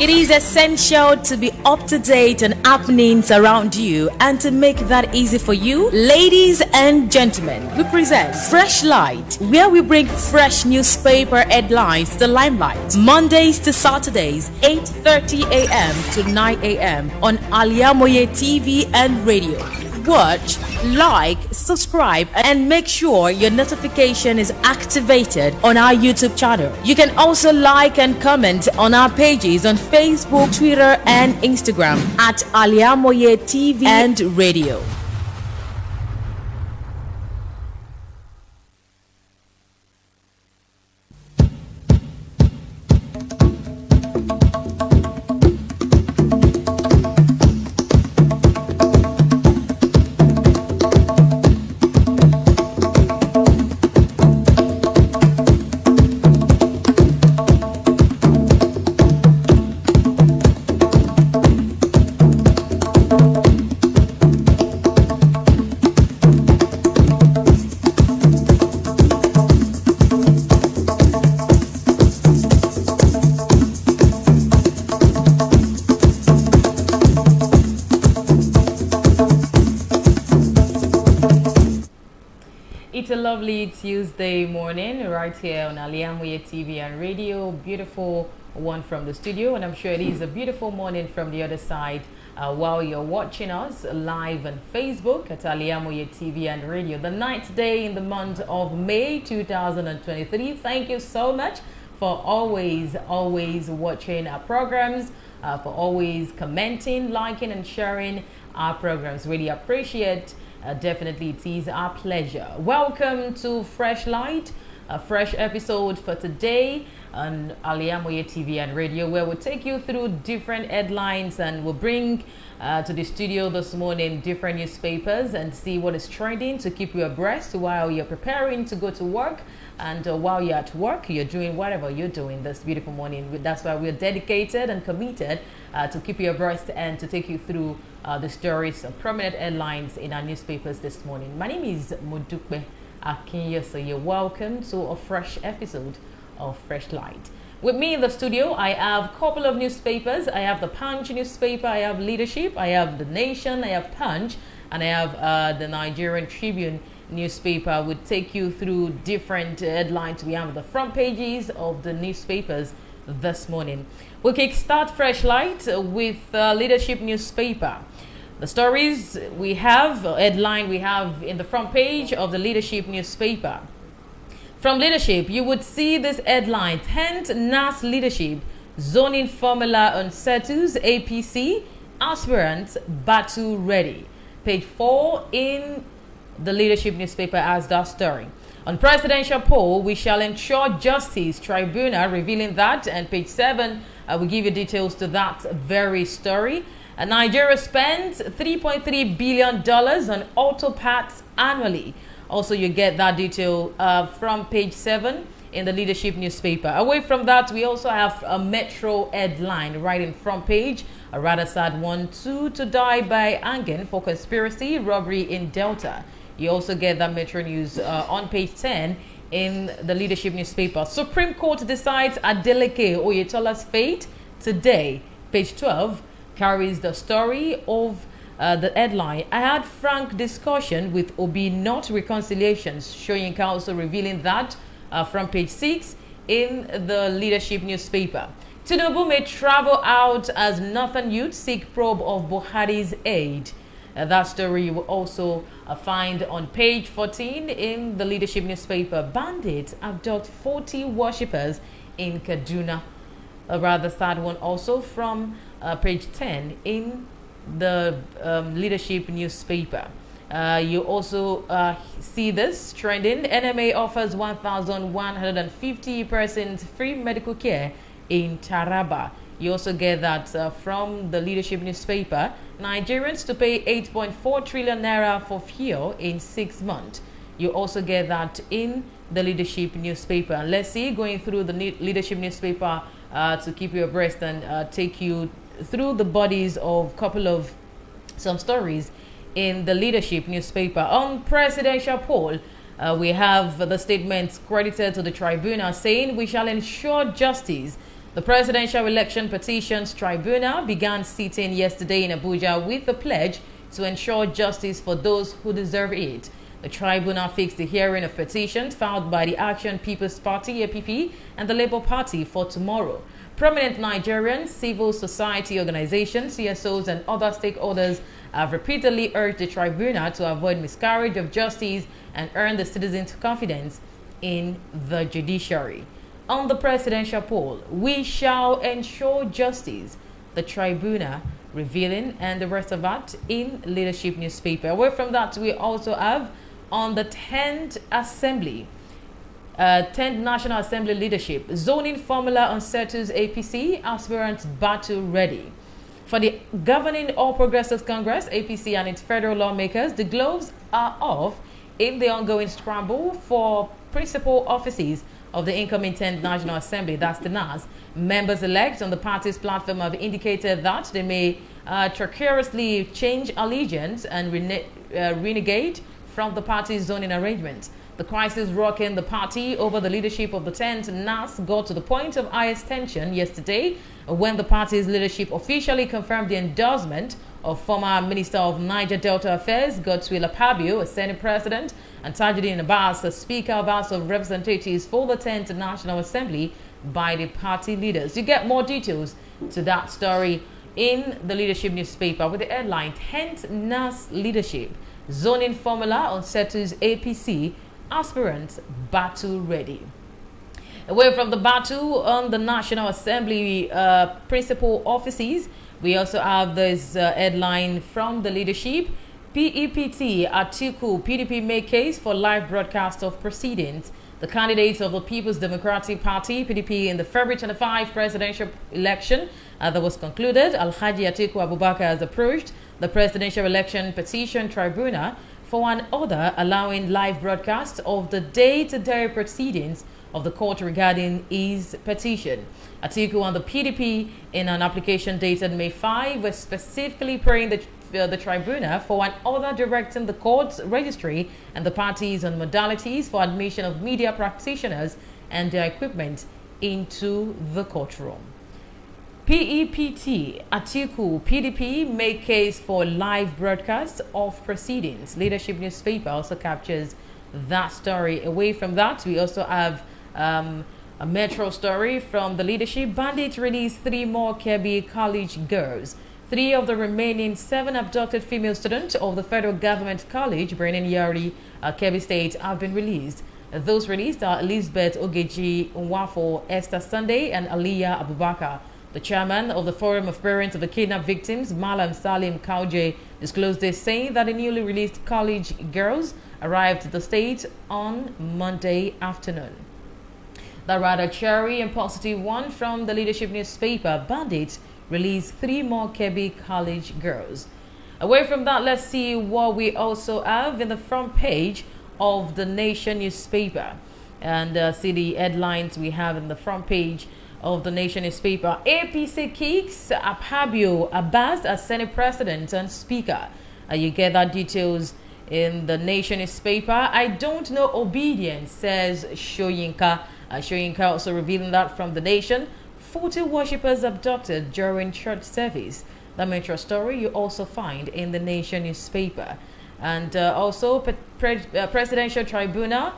It is essential to be up to date on happenings around you and to make that easy for you, ladies and gentlemen. We present Fresh Light, where we bring fresh newspaper headlines to the limelight. Mondays to Saturdays, 8:30 a.m. to 9 a.m. on Aliamoye TV and radio watch, like, subscribe, and make sure your notification is activated on our YouTube channel. You can also like and comment on our pages on Facebook, Twitter, and Instagram at Aliamoye TV and Radio. Tuesday morning right here on Aliamuye TV and radio. Beautiful one from the studio, and I'm sure it is a beautiful morning from the other side uh, while you're watching us live on Facebook at Aliamuye TV and radio. The ninth day in the month of May 2023. Thank you so much for always, always watching our programs, uh, for always commenting, liking, and sharing our programs. Really appreciate uh, definitely, it is our pleasure. Welcome to Fresh Light, a fresh episode for today on Aliamoye TV and radio, where we'll take you through different headlines and we'll bring uh, to the studio this morning different newspapers and see what is trending to keep you abreast while you're preparing to go to work. And uh, while you're at work, you're doing whatever you're doing this beautiful morning. That's why we're dedicated and committed uh, to keep you abreast and to take you through uh, the stories of prominent headlines in our newspapers this morning. My name is Modupe Akinye, so you're welcome to a fresh episode of Fresh Light. With me in the studio, I have a couple of newspapers. I have the Punch newspaper, I have Leadership, I have The Nation, I have Punch, and I have uh, the Nigerian Tribune newspaper. Would take you through different headlines. We have the front pages of the newspapers this morning. We'll kickstart Fresh Light with uh, Leadership newspaper. The stories we have, headline we have in the front page of the Leadership newspaper. From Leadership, you would see this headline 10th NAS Leadership Zoning Formula on Setus APC Aspirants Battle Ready. Page 4 in the Leadership newspaper as that story. On presidential poll, we shall ensure justice tribunal revealing that, and page 7 uh, I will give you details to that very story. Nigeria spends $3.3 billion on auto parts annually. Also, you get that detail uh, from page 7 in the leadership newspaper. Away from that, we also have a Metro headline right in front page. A rather sad one, two to die by Angen for conspiracy robbery in Delta. You also get that Metro news uh, on page 10 in the leadership newspaper. Supreme Court decides Adeleke Oyetola's fate today. Page 12 carries the story of uh, the headline. I had frank discussion with Obi, not reconciliations, showing also revealing that uh, from page 6 in the leadership newspaper. Tinubu may travel out as Northern youth seek probe of Buhari's aide. Uh, that story you will also uh, find on page 14 in the leadership newspaper. Bandits abduct 40 worshippers in Kaduna. A rather sad one also from uh, page 10 in the um, leadership newspaper. Uh, you also uh, see this trending. NMA offers 1,150 persons free medical care in Taraba. You also get that uh, from the leadership newspaper. Nigerians to pay 8.4 trillion naira for fuel in six months. You also get that in the leadership newspaper. Let's see, going through the leadership newspaper uh, to keep you abreast and uh, take you through the bodies of couple of some stories in the leadership newspaper. On presidential poll, uh, we have the statements credited to the tribunal saying we shall ensure justice The Presidential Election Petitions Tribunal began sitting yesterday in Abuja with the pledge to ensure justice for those who deserve it. The tribunal fixed the hearing of petitions filed by the Action People's Party APP and the Labour Party for tomorrow. Prominent Nigerian civil society organizations, CSOs, and other stakeholders have repeatedly urged the tribunal to avoid miscarriage of justice and earn the citizens' confidence in the judiciary on the presidential poll. We shall ensure justice, the tribunal revealing, and the rest of that in leadership newspaper. Away from that, we also have on the 10th assembly, uh, 10th National Assembly leadership, zoning formula on settles APC, aspirants battle ready. For the governing All Progressives Congress, APC and its federal lawmakers, the gloves are off in the ongoing scramble for principal offices of the incoming 10th National Assembly, that's the NAS. Members elect on the party's platform have indicated that they may uh, treacherously change allegiance and rene uh, renegade from the party's zoning arrangements. The crisis rocking the party over the leadership of the 10th NAS got to the point of highest tension yesterday when the party's leadership officially confirmed the endorsement of former Minister of Niger Delta Affairs, Godswill Akpabio, a Senate President, and Tajuddin Abbas, the Speaker of House of Representatives for the 10th National Assembly by the party leaders. You get more details to that story in the leadership newspaper with the headline 10th NAS leadership zoning formula on settles APC aspirants battle ready. Away from the battle on the National Assembly uh, principal offices, we also have this uh, headline from the leadership. PEPT Atiku PDP make case for live broadcast of proceedings. The candidates of the People's Democratic Party PDP in the February 25 presidential election uh, that was concluded, Alhaji Atiku Abubakar has approached the Presidential Election Petition Tribunal for an order allowing live broadcast of the day-to-day -day proceedings of the court regarding his petition. Atiku and the PDP in an application dated May 5 were specifically praying the, uh, the tribunal for an order directing the court's registry and the parties on modalities for admission of media practitioners and their equipment into the courtroom. PEPT, Atiku, PDP make case for live broadcast of proceedings. Leadership newspaper also captures that story. Away from that, we also have um, a metro story from the leadership. Bandits released three more Kebbi College girls. Three of the remaining seven abducted female students of the federal government college, Birnin Yauri, uh, Kebbi State, have been released. Those released are Elizabeth Ogeji Nwafo, Esther Sunday, and Aliyah Abubakar. The chairman of the Forum of Parents of the Kidnapped Victims, Malam Salim Kauje, disclosed this, saying that the newly released college girls arrived at the state on Monday afternoon. The rather cheery and positive one from the leadership newspaper, Bandit, released three more Kebbi college girls. Away from that, let's see what we also have in the front page of the Nation newspaper. And uh, see the headlines we have in the front page of the Nation newspaper. APC kicks Akpabio Abbas as Senate President and Speaker. Uh, you get that details in the Nation newspaper. I don't know Obidients, says Soyinka. Uh, Soyinka also revealing that from the Nation. 40 worshippers abducted during church service. The metro story you also find in the Nation newspaper. And uh, also, pre uh, Presidential Tribunal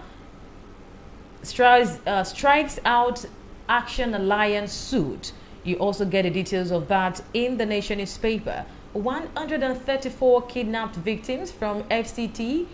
strikes, uh, strikes out Action Alliance suit. You also get the details of that in the Nation newspaper. 134 kidnapped victims from FCT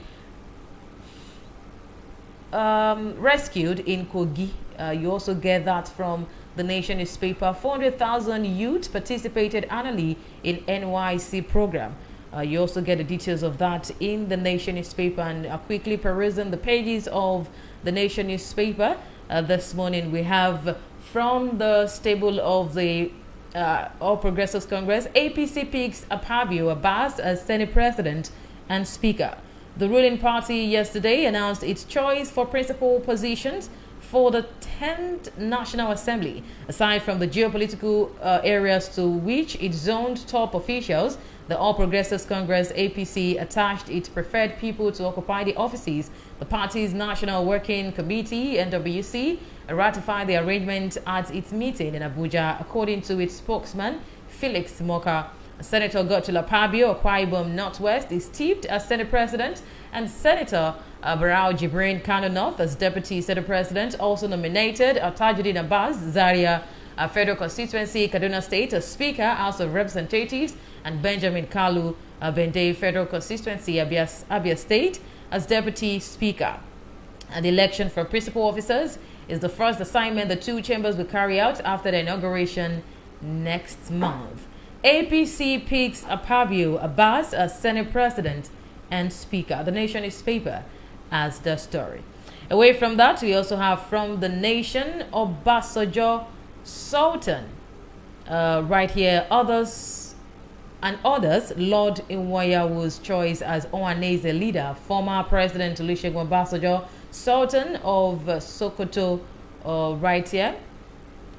um, rescued in Kogi. Uh, you also get that from the Nation newspaper. 400,000 youth participated annually in NYSC program. Uh, you also get the details of that in the Nation newspaper and uh, quickly perusing the pages of the Nation newspaper. Uh, this morning we have from the stable of the uh, All Progressives Congress, APC picks Akpabio Abbas as Senate President and Speaker. The ruling party yesterday announced its choice for principal positions for the 10th National Assembly, aside from the geopolitical uh, areas to which it zoned top officials, the All Progressives Congress APC attached its preferred people to occupy the offices The party's National Working Committee, NWC, ratified the arrangement at its meeting in Abuja, according to its spokesman, Felix Morka. Senator Godswill Akpabio of Akwa Ibom Northwest is tipped as Senate President, and Senator Barau Jibrin Kano North as Deputy Senate President, also nominated Tajuddin Abbas, Zaria uh, Federal Constituency, Kaduna State as Speaker, House of Representatives, and Benjamin Kalu, Bende Federal Constituency, Abia, Abia State, as Deputy Speaker. And the election for principal officers is the first assignment the two chambers will carry out after the inauguration next month. APC picks Akpabio Abbas as Senate President and Speaker. The Nation is paper as the story. Away from that, we also have from the Nation Obasanjo Sultan. Uh, right here, others and others, Lord Iwuanyanwu's choice as Ohanaeze leader, former President Olusegun Obasanjo, Sultan of Sokoto, uh, right here.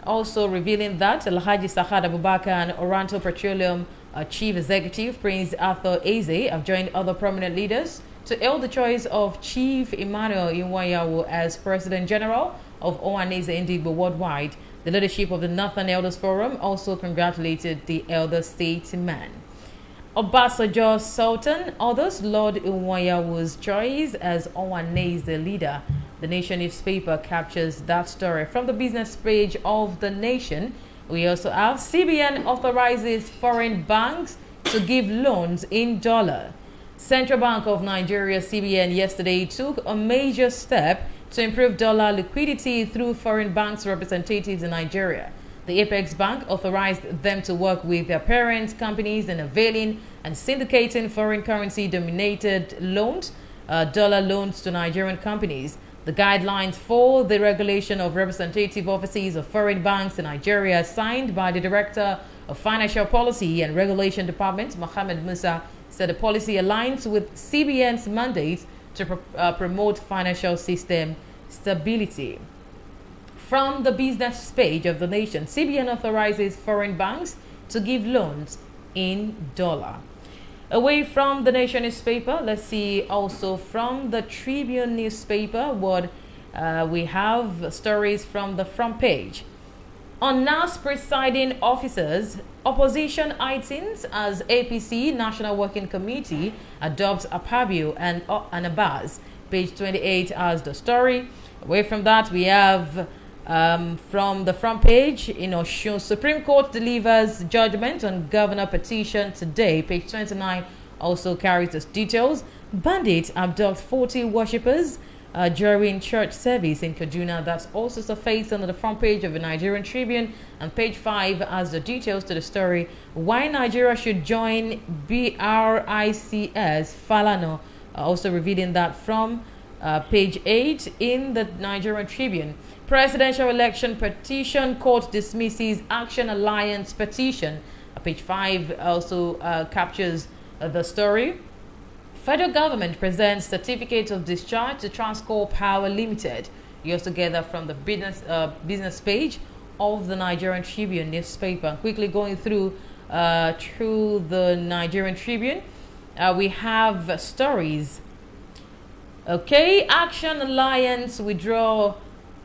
Also revealing that Alhaji Sa'ad Abubakar and Oranto Petroleum uh, Chief Executive Prince Arthur Eze have joined other prominent leaders to hail the choice of Chief Emmanuel Iwuanyanwu as President General of Ohanaeze Ndigbo Worldwide the leadership of the Northern Elders Forum also congratulated the elder statesman. Obasanjo Sultan, others Lord Iwuanyanwu's choice as Ohanaeze leader. The Nation newspaper captures that story. From the business page of The Nation, we also have CBN authorizes foreign banks to give loans in dollar. Central Bank of Nigeria, CBN, yesterday took a major step to improve dollar liquidity through foreign banks representatives in Nigeria. The Apex Bank authorized them to work with their parent companies in availing and syndicating foreign currency dominated loans, uh, dollar loans to Nigerian companies. The guidelines for the regulation of representative offices of foreign banks in Nigeria, signed by the Director of Financial Policy and Regulation Department, Mohamed Musa, said the policy aligns with CBN's mandate to uh, promote financial system stability. From the business page of the nation, CBN authorizes foreign banks to give loans in dollar. Away from the Nation newspaper, let's see also from the Tribune newspaper what uh, we have stories from the front page. On NAS presiding officers, opposition items as APC National Working Committee adopts Akpabio and, uh, and Abbas. Page 28 as the story. Away from that, we have um, from the front page, you know, Supreme Court delivers judgment on governor petition today. Page 29 also carries the details. Bandit abduct 40 worshippers uh, during church service in Kaduna. That's also surfaced on the front page of the Nigerian Tribune and page 5 has the details to the story. Why Nigeria should join BRICS Falana. uh, also revealing that from uh, page 8 in the Nigerian Tribune. Presidential election petition court dismisses Action Alliance petition. Page 5 also uh, captures uh, the story. Federal government presents certificate of discharge to Transcorp Power Limited. You also get that from the business uh, business page of the Nigerian Tribune newspaper. Quickly going through uh, through the Nigerian Tribune, uh, we have stories. Okay, Action Alliance withdraw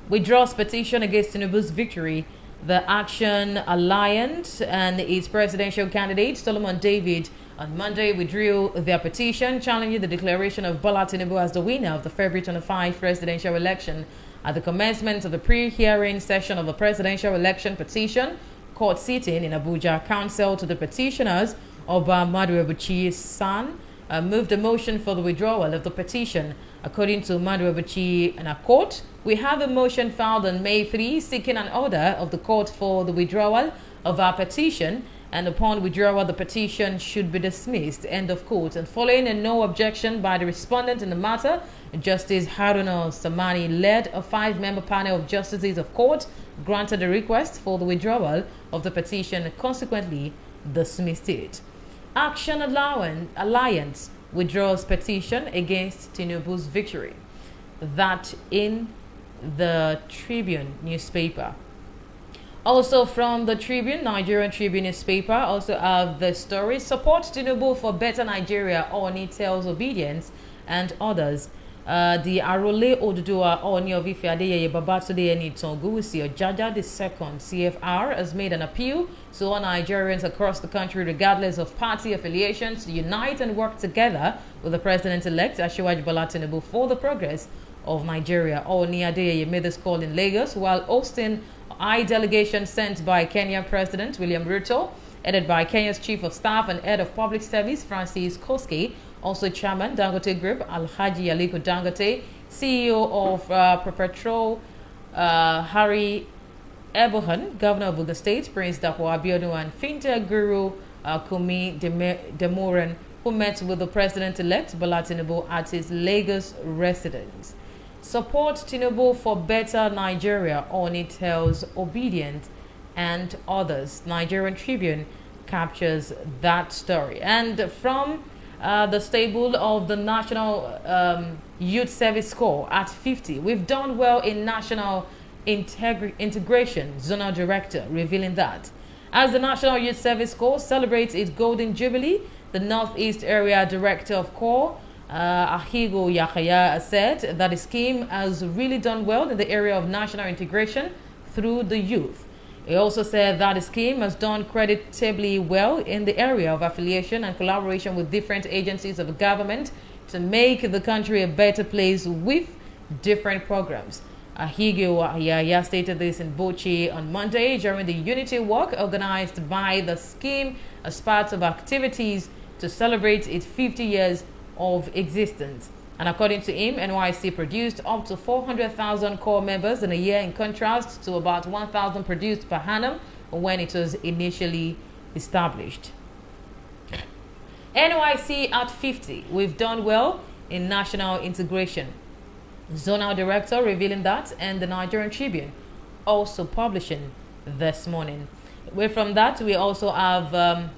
withdraws petition against Tinubu's victory. The Action Alliance and its presidential candidate Solomon David on Monday withdrew their petition challenging the declaration of Bola Tinubu as the winner of the February 25 presidential election. At the commencement of the pre-hearing session of the presidential election petition, court sitting in Abuja, counsel to the petitioners, Oba Maduabuchi San, uh, moved a motion for the withdrawal of the petition. According to Maduabuchi and a court, we have a motion filed on May 3 seeking an order of the court for the withdrawal of our petition and upon withdrawal the petition should be dismissed. End of quote. And following a no objection by the respondent in the matter, Justice Haruna Tsammani led a five-member panel of justices of court granted the request for the withdrawal of the petition consequently dismissed it. Action Alliance withdraws petition against Tinubu's victory. That in the Tribune newspaper. Also from the Tribune, Nigerian Tribune newspaper, also have the story, support Tinubu for better Nigeria, Ooni tells Obidients and others. uh, the Arole Oodua Ooni of Ife Adeyeye Babatunde Eni Tongusi Jaja II CFR has made an appeal to all Nigerians across the country, regardless of party affiliations, to unite and work together with the President-elect Asiwaju Bola Tinubu for the progress of Nigeria. Ooni Adeyeye made this call in Lagos while hosting I delegation sent by Kenya President William Ruto, headed by Kenya's Chief of Staff and Head of Public Service Francis Koskei, also Chairman Dangote Group Alhaji Aliko Dangote, CEO of uh, Perpetual uh, Harry Ebohan, Governor of the State Prince Dapo Abiodun, and fintech guru uh, Kumi Demoran, who met with the President-elect Bola Tinubu at his Lagos residence. Support Tinubu for better Nigeria, Ooni tells Obidients and others. Nigerian Tribune captures that story. And from uh, the stable of the National um, Youth Service Corps at 50, we've done well in national integration, Zonal Director revealing that. As the National Youth Service Corps celebrates its Golden Jubilee, the Northeast Area Director of Corps, uh, Ahigo Yahya said that the scheme has really done well in the area of national integration through the youth. He also said that the scheme has done creditably well in the area of affiliation and collaboration with different agencies of government to make the country a better place with different programs. Ahige Yahya stated this in Bauchi on Monday during the Unity Walk organized by the scheme as part of activities to celebrate its 50 years of existence. And according to him, NYSC produced up to 400,000 corps members in a year in contrast to about 1,000 produced per annum when it was initially established. NYSC at 50, we've done well in national integration. Zonal Director revealing that and the Nigerian Tribune also publishing this morning. Away from that, we also have um,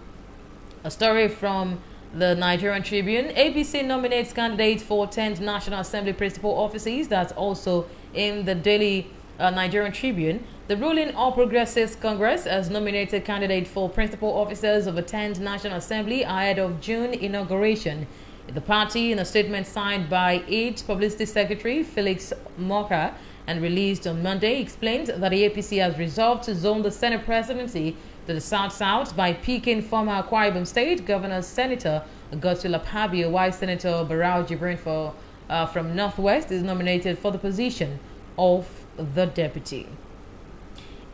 a story from the Nigerian Tribune. APC nominates candidates for 10th National Assembly principal offices. That's also in the Daily uh, Nigerian Tribune. The ruling All Progressives Congress has nominated candidate for principal officers of the 10th National Assembly ahead of June inauguration. The party, in a statement signed by its publicity secretary, Felix Morka, and released on Monday, explained that the APC has resolved to zone the Senate presidency the South-South by picking former Akwa State Governor Senator Godswill Akpabio, while Senator Barau Jibrin for, uh, from Northwest is nominated for the position of the deputy.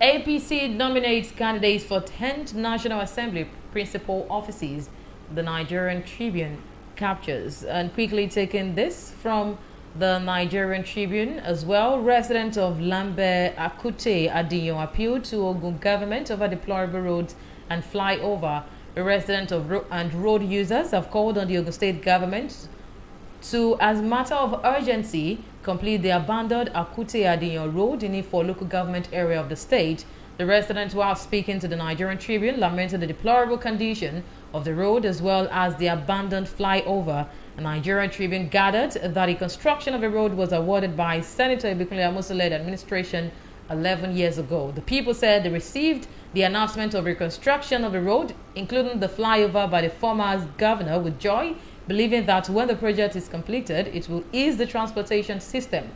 APC nominates candidates for 10th National Assembly principal offices, the Nigerian Tribune captures. And quickly taking this from the Nigerian Tribune as well. Residents of Lambe Akute Adiyon appealed to Ogun government over deplorable roads and flyover. Residents of ro and road users have called on the Ogun State government to, as matter of urgency, complete the abandoned Akute Adiyon road in for local government area of the state. The residents, while speaking to the Nigerian Tribune, lamented the deplorable condition of the road as well as the abandoned flyover The Nigerian Tribune gathered that the construction of the road was awarded by Senator Ibikunle Amosun-led administration 11 years ago. The people said they received the announcement of reconstruction of the road, including the flyover by the former governor, with joy, believing that when the project is completed, it will ease the transportation system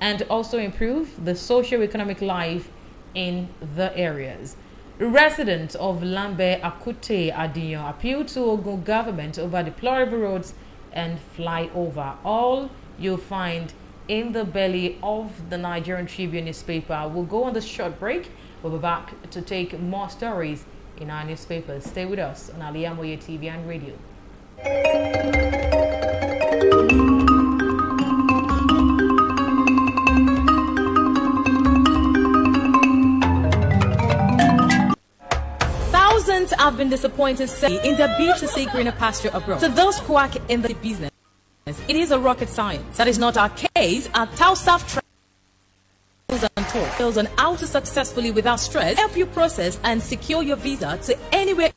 and also improve the socio-economic life in the areas. Residents of Lambe Akute Adiyon appealed to Ogun government over deplorable roads and flyover. All you'll find in the belly of the Nigerian Tribune newspaper. We'll go on the short break. We'll be back to take more stories in our newspapers. Stay with us on Aliamoye TV and radio. Thousands have been disappointed in their bid to seek greener pasture abroad. To those who are in the business, it is a rocket science. That is not our case at Tausaf on how to successfully, without stress, help you process and secure your visa to anywhere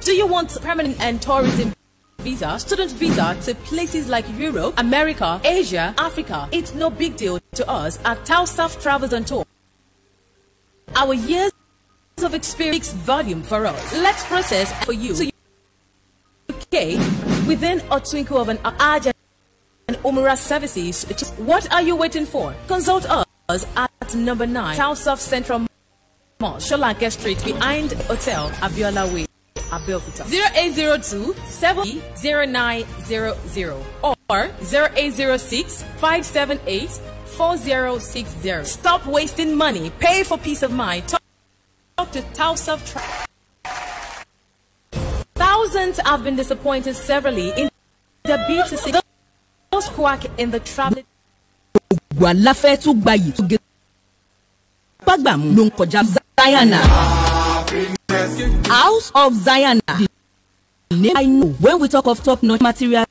Do you want permanent and tourism visa, student visa to places like Europe, America, Asia, Africa? It's no big deal to us at Tausaf Travels and Tours. Our years of experience volume for us. Let's process for you to UK within a twinkle of an eye and Umrah services. What are you waiting for? Consult us at number 9 South South Central Mall, Sholanke Street, behind Hotel Abiola Way. Abeokuta 0802 700900 or 0806 578 4060. Stop wasting money. Pay for peace of mind. Talk, to Tausoft Travel. Thousands have been disappointed severally in the B2C those quack in the travel. gbogbo aláfẹ́ gbayì tó gé gbàgbàmù ló ń kọjá. House of. The name I know when we talk of top-notch material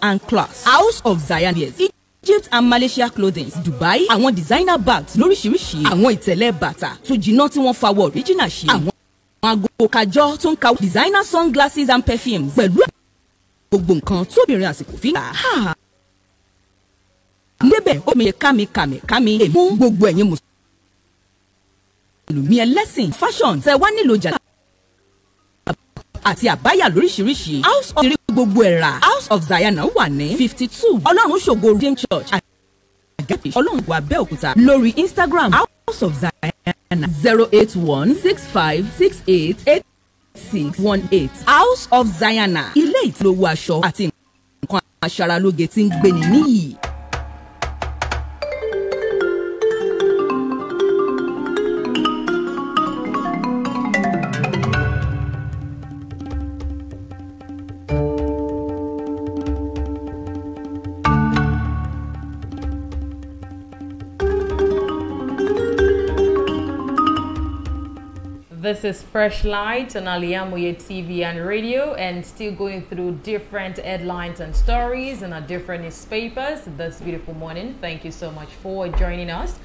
and class. House of Zayana yes. Egypt and Malaysia clothing Dubai àwọn designer bags lóríṣiríṣi àwọn ìtẹ̀lẹ̀ bàtà tó jiná tí wọ́n fawọ́ original ṣe àwọn ago kájọ tó ń ka designer sunglasses and perfumes pẹ̀lú gbogbo nǹkan tóbìnrin àsìkò fi gbà. níbẹ̀ ó mi kámi kámi èmú gbogbo ẹ̀yin mùsùlùmí ẹlẹ́sìn fashion tẹ wá nílò jà àti àbáyà lóríṣiríṣi. House of ìrírí gbogbo ẹ̀rà. House of Zayana wà ní fifty two ọlọ́run ṣògo redeem church àgẹ́bí ọlọ́run wà Abẹ́òkúta. Lórí Instagram house of Zayana zero eight one six five six eight eight six one eight. House of Zayana ilé ìtìlówó aṣọ àti nǹkan aṣaralóge tí ń gbéni níyì. This is Fresh Light on Aliamoye TV and radio, and still going through different headlines and stories in our different newspapers this beautiful morning. Thank you so much for joining us.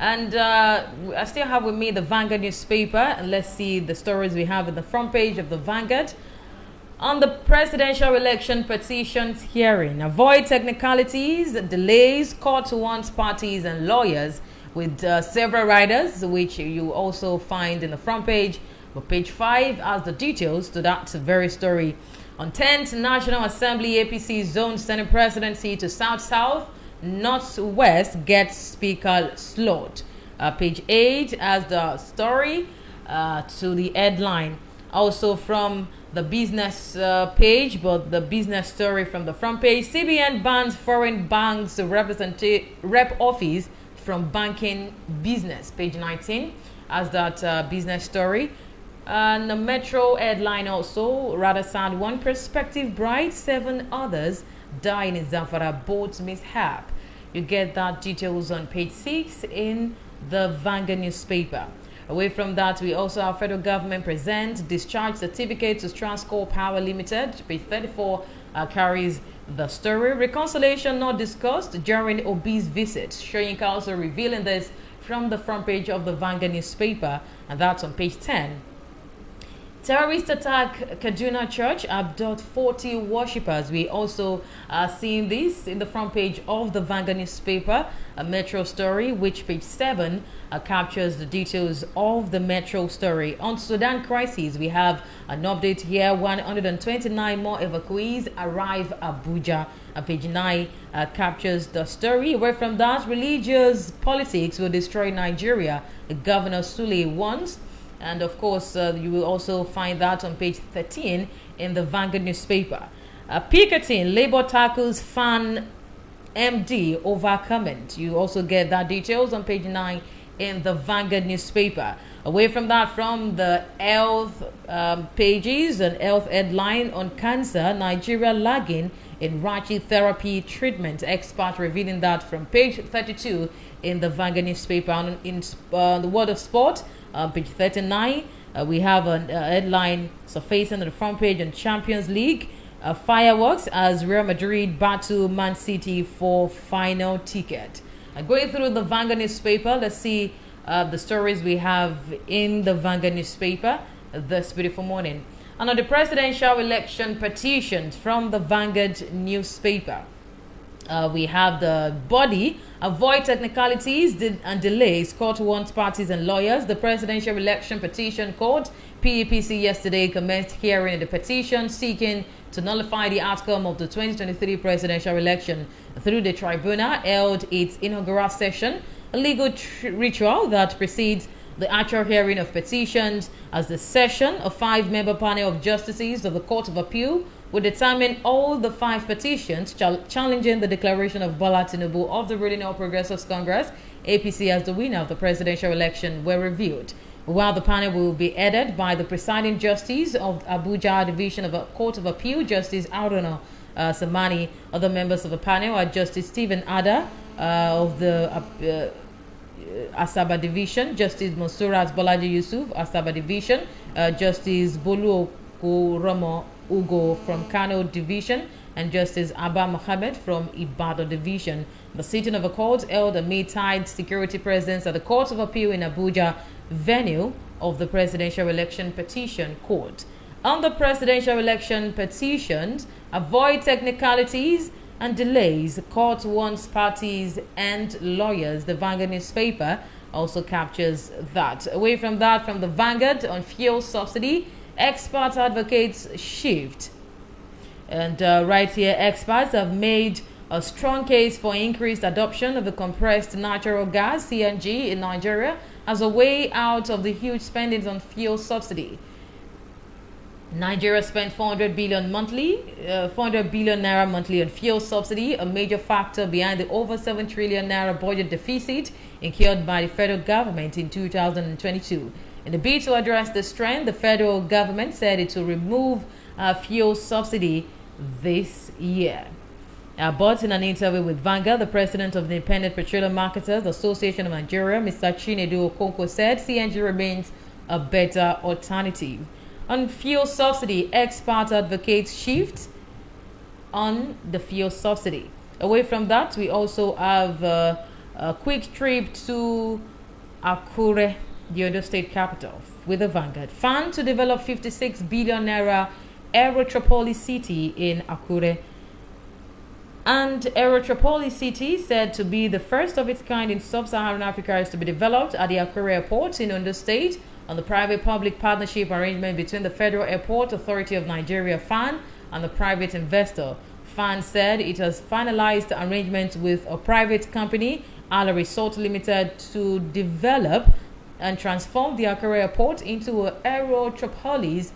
And uh, I still have with me the Vanguard newspaper, and let's see the stories we have in the front page of the Vanguard. On the presidential election petitions hearing, avoid technicalities, delays, court wants parties and lawyers with uh, several riders, which you also find in the front page. But page 5 has the details to that very story. On 10th National Assembly APC Zone Senate Presidency to South South, Northwest gets Speaker slot. Uh, page 8 has the story uh, to the headline. Also from the business uh, page, but the business story from the front page. CBN bans foreign banks representative rep office from banking business. Page 19 as that uh, business story. And the Metro headline also rather sad. One perspective bright, seven others die in Zamfara boat mishap. You get that details on page 6 in the Vanguard newspaper. Away from that, we also have federal government present discharge certificate to Transcorp Power Limited. Page 34 uh, carries the story. Reconciliation not discussed during Obi's visit. Soyinka also revealing this from the front page of the Vanguard newspaper, and that's on page 10. Terrorist attack Kaduna Church abduct 40 worshippers. We also are seeing this in the front page of the Vanguard newspaper, a Metro story, which page 7 uh, captures the details of the Metro story. On Sudan crisis, we have an update here. 129 more evacuees arrive Abuja. Uh, page 9 uh, captures the story. Away from that, religious politics will destroy Nigeria. Governor Sule wants and of course, uh, you will also find that on page 13 in the Vanguard newspaper. Uh, Picketing, Labour tackles FAAN MD over comment. You also get that details on page 9 in the Vanguard newspaper. Away from that, from the health um, pages, an health headline on cancer, Nigeria lagging in radiotherapy treatment. Expert revealing that from page 32 in the Vanguard newspaper. On in uh, the world of sport, uh, page 39, uh, we have a, headline surfacing on the front page on Champions League. Uh, fireworks as Real Madrid battle Man City for final ticket. Uh, going through the Vanguard newspaper, let's see uh, the stories we have in the Vanguard newspaper this beautiful morning. And on the presidential election petitions from the Vanguard newspaper. Uh, we have the body avoid technicalities and delays. Court wants parties and lawyers. The presidential election petition court PEPC yesterday commenced hearing the petition seeking to nullify the outcome of the 2023 presidential election through the tribunal held its inaugural session, a legal ritual that precedes the actual hearing of petitions as the session of five-member panel of justices of the Court of Appeal will determine all the five petitions chal- challenging the declaration of Bola Tinubu of the ruling All Progressives Congress APC as the winner of the presidential election were reviewed. While the panel will be headed by the presiding justice of Abuja Division of the Court of Appeal, Justice Aruna uh, Tsammani. Other members of the panel are Justice Stephen Adah uh, of the uh, Asaba Division, Justice Monsurat Bolaji Yusuf, Asaba Division, uh, Justice Bolu Romo Ugo from Kano Division, and Justice Abba Mohammed from Ibadan Division. The sitting of the court held tight security presence at the Court of Appeal in Abuja, venue of the presidential election petition court. On the presidential election petitions, avoid technicalities and delays. Court wants parties and lawyers. The Vanguard newspaper also captures that. Away from that, from the Vanguard on fuel subsidy, expert advocates shift. And uh, right here, experts have made a strong case for increased adoption of the compressed natural gas CNG in Nigeria as a way out of the huge spendings on fuel subsidy. Nigeria spent 400 billion monthly, uh, 400 billion naira monthly on fuel subsidy, a major factor behind the over 7 trillion naira budget deficit incurred by the federal government in 2022. In the bid to address this trend, the federal government said it will remove uh, fuel subsidy this year. Uh, but in an interview with Vanguard, the president of the Independent Petroleum Marketers Association of Nigeria, Mr. Chinedu Okonkwo, said CNG remains a better alternative. On fuel subsidy, experts advocate shift on the fuel subsidy. Away from that, we also have uh, a quick trip to Akure, the Ondo state capital, with the Vanguard. FAAN to develop 56 billion naira Aerotropolis city in Akure. And Aerotropolis city, said to be the first of its kind in sub-Saharan Africa, is to be developed at the Akure airport in Ondo state on the private-public partnership arrangement between the Federal Airport Authority of Nigeria FAAN and the private investor. FAAN said it has finalized the arrangements with a private company, Ala Resort Limited, to develop and transform the Akure Airport into an Aerotropolis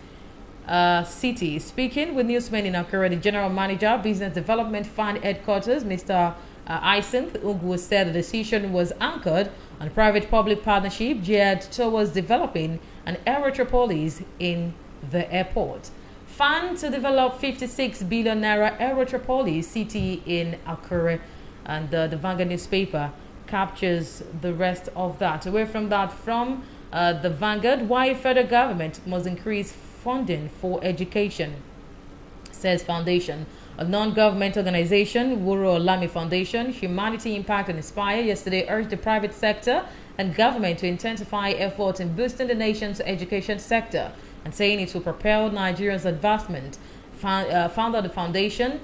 uh, city. Speaking with newsmen in Akure, the general manager, Business Development FAAN headquarters, Mr. Uh, Isinth Ugwu said the decision was anchored on private-public partnership geared towards developing an aerotropolis in the airport. FAAN to develop 56 billion naira aerotropolis city in Akure, and uh, the Vanguard newspaper captures the rest of that. Away from that, from uh, the Vanguard, why federal government must increase funding for education, says Foundation. A non-government organization, Wuro Olami Foundation, Humanity Impact and Inspire, yesterday urged the private sector and government to intensify efforts in boosting the nation's education sector and saying it will propel Nigeria's advancement. Uh, founder of the foundation,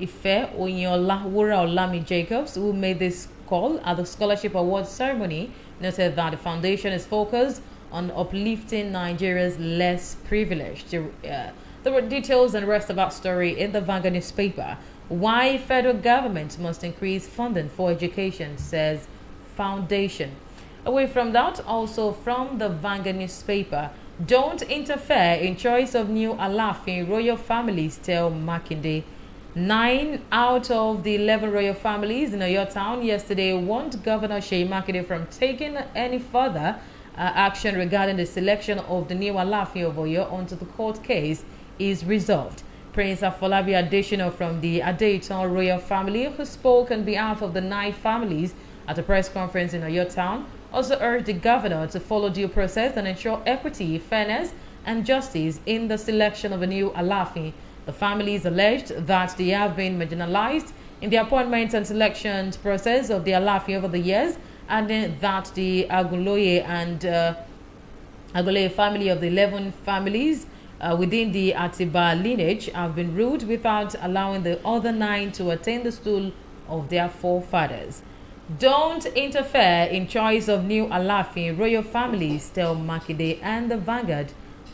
Ife Onyola Wura Olami Jacobs, who made this call at the Scholarship Awards ceremony, noted that the foundation is focused on uplifting Nigeria's less privileged. Uh, there details and rest of that story in the Vanguard newspaper. Why federal government must increase funding for education, says Foundation. Away from that, also from the Vanguard newspaper, don't interfere in choice of new Alafin royal families, tell Makinde. Nine out of the 11 royal families in Oyo town yesterday warned Governor Seyi Makinde from taking any further uh, action regarding the selection of the new Alafin of Oyo onto the court case is resolved. Prince Afolabi Additional from the Adeiton royal family, who spoke on behalf of the nine families at a press conference in Oyo town, also urged the governor to follow due process and ensure equity, fairness, and justice in the selection of a new Alafi. The families alleged that they have been marginalized in the appointment and selection process of the Alafi over the years, and that the Aguloye and uh, Aguloye family of the 11 families uh, within the Atiba lineage have been ruled without allowing the other nine to attain the stool of their forefathers. Don't interfere in choice of new Alafin royal families, tell Makinde and the Vanguard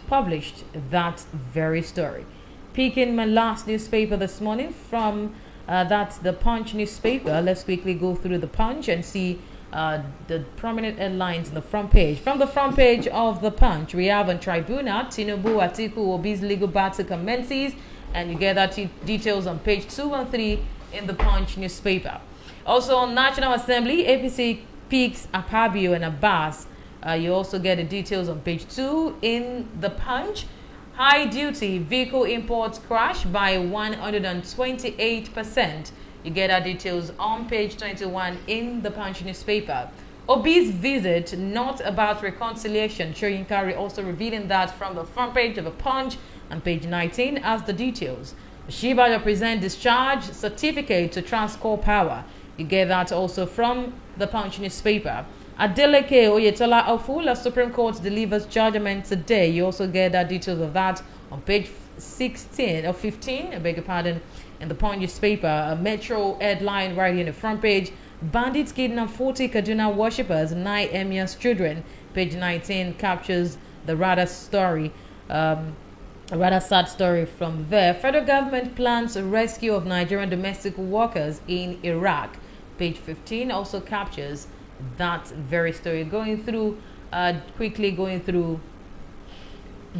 published that very story. Picking my last newspaper this morning from uh, that's the Punch newspaper. Let's quickly go through the Punch and see uh, the prominent headlines in the front page. From the front page of the Punch, we have on Tribunal, Tinubu Atiku Obi's legal battle commences, and you get that details on page 2 and 3 in the Punch newspaper. Also on National Assembly, APC peaks Akpabio and Abbas. Uh, you also get the details on page 2 in the Punch. High duty vehicle imports crash by 128%. You get our details on page 21 in the Punch newspaper. Obi's visit, not about reconciliation. Shoyinkari also revealing that from the front page of the Punch and page 19 as the details. Shiba present discharge certificate to Transcorp Power. You get that also from the Punch newspaper. Adeleke Oyetola Afula Supreme Court delivers judgment today. You also get that details of that on page 16 or 15, I beg your pardon, in the Punch newspaper. A Metro headline right in the front page. Bandits kidnap 40 Kaduna worshippers, nine Emirs children. Page 19 captures the rather story. Um, a rather sad story from there. Federal government plans a rescue of Nigerian domestic workers in Iraq. Page 15 also captures that very story. Going through, uh, quickly going through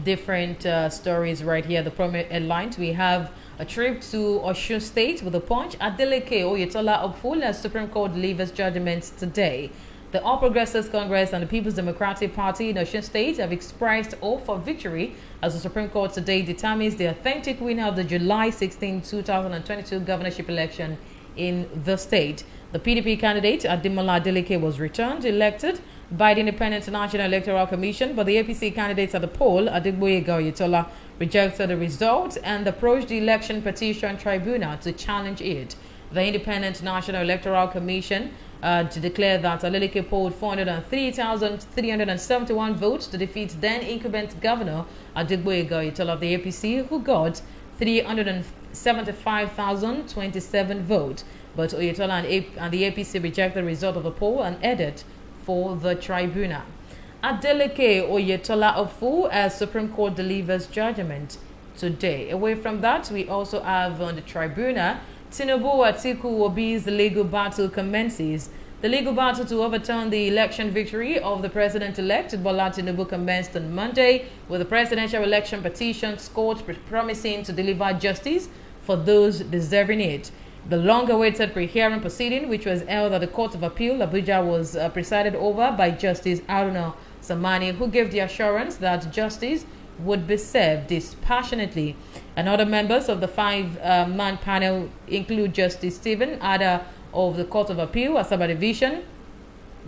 different uh, stories right here. The prominent headlines we have a trip to Osun State with a punch. Adeleke Oyetola Opfula Supreme Court delivers judgments today. The All Progressives Congress and the People's Democratic Party in Osun State have expressed hope for victory as the Supreme Court today determines the authentic winner of the July 16, 2022 governorship election in the state. The PDP candidate, Ademola Adeleke, was returned elected by the Independent National Electoral Commission, but the APC candidates at the poll, Adegboyega Oyetola, rejected the result and approached the Election Petition Tribunal to challenge it. The Independent National Electoral Commission uh, to declare that Adeleke polled 403,371 votes to defeat then incumbent Governor Adegboyega Oyetola of the APC, who got 375,027 votes. But Oyetola and, and the APC rejected the result of the poll and added for the tribunal. Adeleke Oyetola Ofu as Supreme Court delivers judgment today. Away from that, we also have on the tribunal, Tinubu Atiku Obi's legal battle commences. The legal battle to overturn the election victory of the president-elect Bola Tinubu commenced on Monday with the presidential election petition scored promising to deliver justice for those deserving it. The long-awaited pre-hearing proceeding, which was held at the Court of Appeal, Abuja, was uh, presided over by Justice Aruna Tsammani, who gave the assurance that justice would be served dispassionately. And other members of the five-man uh, panel include Justice Stephen Adah of the Court of Appeal, Asaba Division,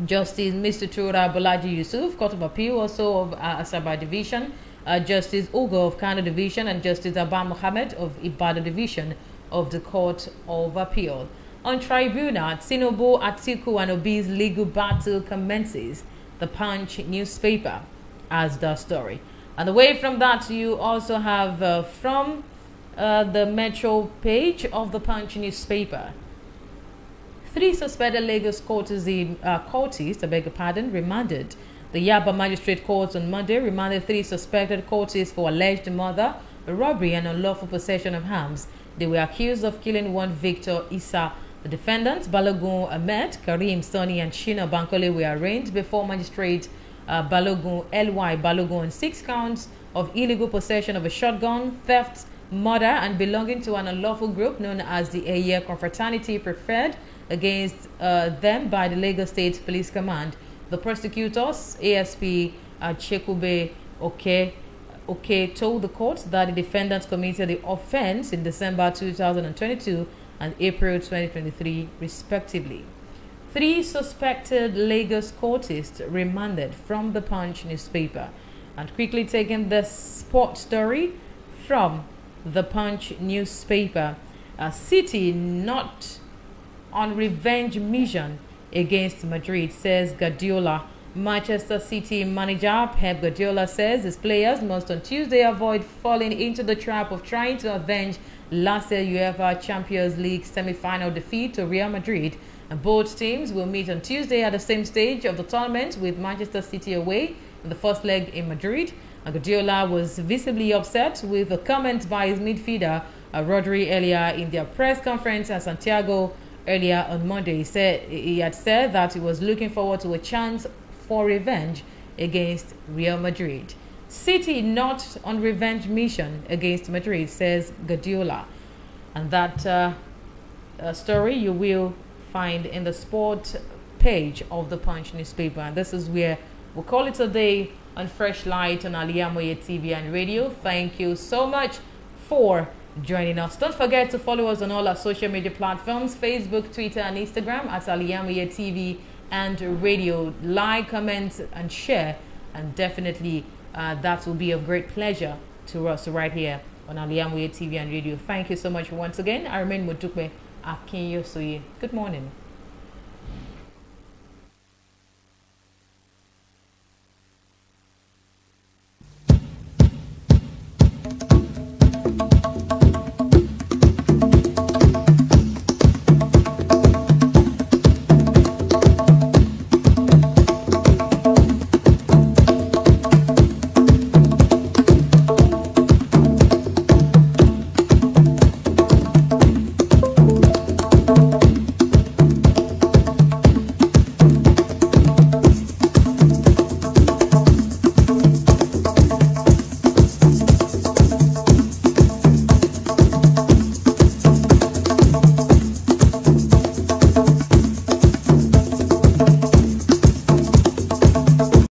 Justice Misitura Bolaji Yusuf, Court of Appeal, also of uh, Asaba Division, uh, Justice Ugo of Kano Division, and Justice Abba Mohammed of Ibadan Division of the Court of Appeal. On tribunal, Tinubu, Atiku, and Obi's legal battle commences. The Punch newspaper as the story. And away from that, you also have uh, from uh, the Metro page of the Punch newspaper. Three suspected Lagos courtesy, uh, courtists, I beg your pardon, remanded. The Yaba Magistrate Court on Monday remanded three suspected courtists for alleged murder, robbery, and unlawful possession of arms. They were accused of killing one Victor Issa. The defendants, Balogun Ahmed, Karim Soni, and Shina Bankole, were arraigned before Magistrate uh, Balogun L.Y. Balogun on six counts of illegal possession of a shotgun, theft, murder, and belonging to an unlawful group known as the Eiye Confraternity preferred against uh, them by the Lagos State Police Command. The prosecutors, ASP uh, Chekube Oke, Okay told the court that the defendants committed the offense in December 2022 and April 2023, respectively. Three suspected Lagos courtists remanded from the Punch newspaper. And quickly taking the sport story from the Punch newspaper. A city not on revenge mission against Madrid, says Guardiola Manchester City manager Pep Guardiola says his players must on Tuesday avoid falling into the trap of trying to avenge last year UEFA Champions League semi-final defeat to Real Madrid. And both teams will meet on Tuesday at the same stage of the tournament with Manchester City away in the first leg in Madrid. And Guardiola was visibly upset with a comment by his midfielder uh, Rodri earlier in their press conference at Santiago earlier on Monday. He said he had said that he was looking forward to a chance for revenge against Real Madrid. City not on revenge mission against Madrid, says Guardiola. And that uh, uh, story you will find in the sport page of the Punch newspaper. And this is where we'll call it a day on Fresh Light on Al-Iyamoye TV and radio. Thank you so much for joining us. Don't forget to follow us on all our social media platforms Facebook, Twitter, and Instagram at Al-Iyamoye TV and radio. Like, comment, and share. And definitely uh, that will be of great pleasure to us right here on Al-Iyamoye TV and radio. Thank you so much once again. I remain Modupe Akinyosoye. Good morning.